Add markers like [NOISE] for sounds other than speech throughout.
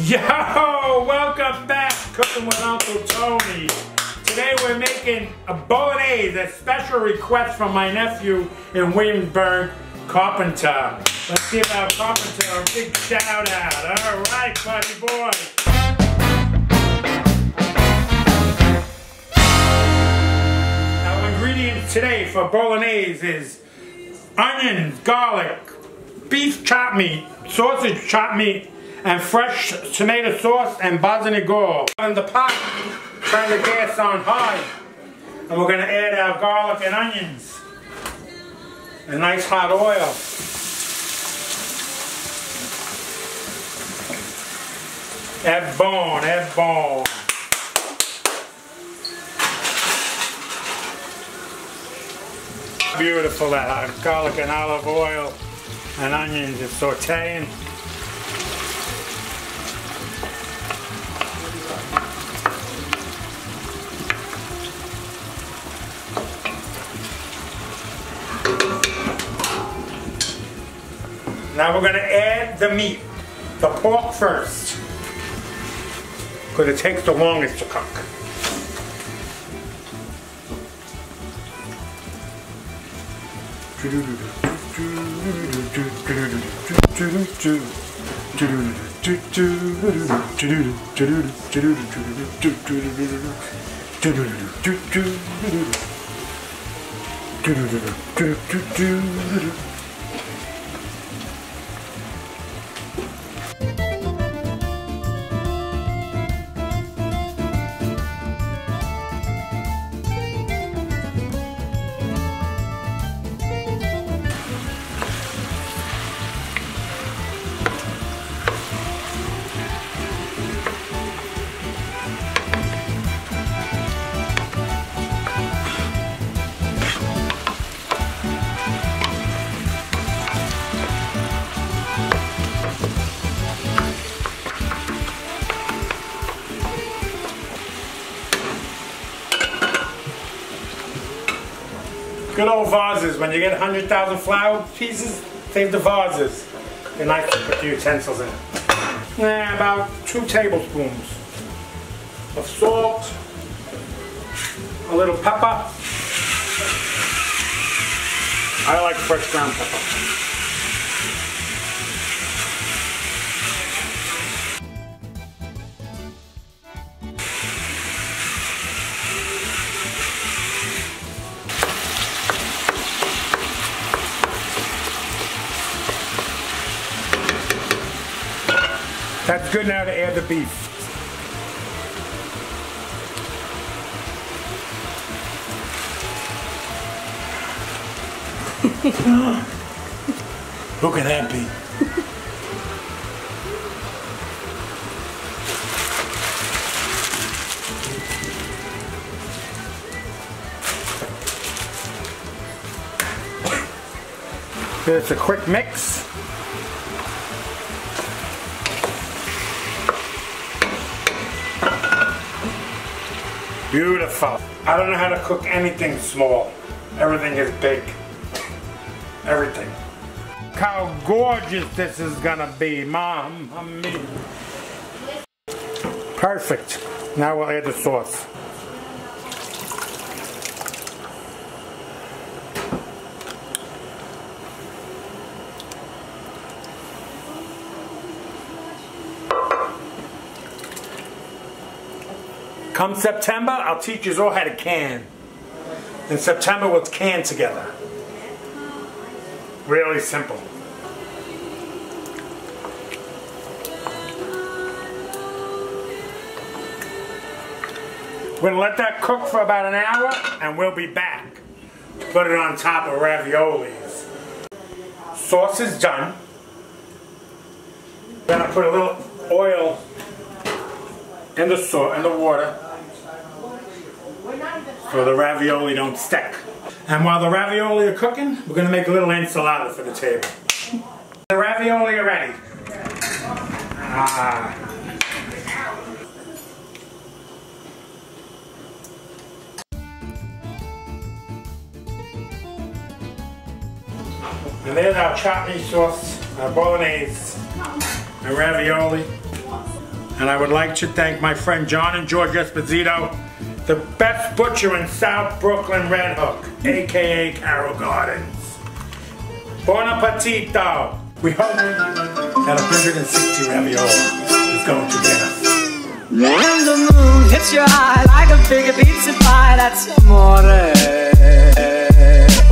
Yo, welcome back, Cooking with Uncle Tony. Today we're making a bolognese, a special request from my nephew in Williamsburg, Carpenter. Let's give our Carpenter a big shout out. All right, buddy boy. Our ingredients today for bolognese is onions, garlic, beef chop meat, sausage chop meat, and fresh tomato sauce and basilico. In the pot, turn the gas on high. And we're gonna add our garlic and onions. A nice hot oil. Add bone, add bone. Beautiful that garlic and olive oil and onions is sauteing. Now we're going to add the meat, the pork first, because it takes the longest to cook. [LAUGHS] Good old vases. When you get 100,000 flower pieces, save the vases. They're nice to put the utensils in. Nah, about two tablespoons of salt, a little pepper. I like fresh ground pepper. That's good now to add the beef. [LAUGHS] Who can that be? It's a quick mix. Beautiful. I don't know how to cook anything small. Everything is big. Everything. How gorgeous this is gonna be, Mom. Perfect. Now we'll add the sauce. Come September, I'll teach you all how to can. In September, we'll can together. Really simple. We're gonna let that cook for about an hour and we'll be back. Put it on top of raviolis. Sauce is done. Then I put a little oil in the salt in the water so the ravioli don't stick. And while the ravioli are cooking, we're to make a little ensalada for the table. The ravioli are ready. Ah. And there's our chutney sauce, our bolognese, and ravioli. And I would like to thank my friend John and George Esposito, the best butcher in South Brooklyn Red Hook, aka Carroll Gardens. Bon appetito! We hope that 160 ravioli is going to us. When the moon hits your eye like a big pizza pie, that's amore.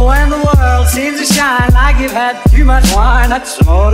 When the world seems to shine like you've had too much wine, that's amore.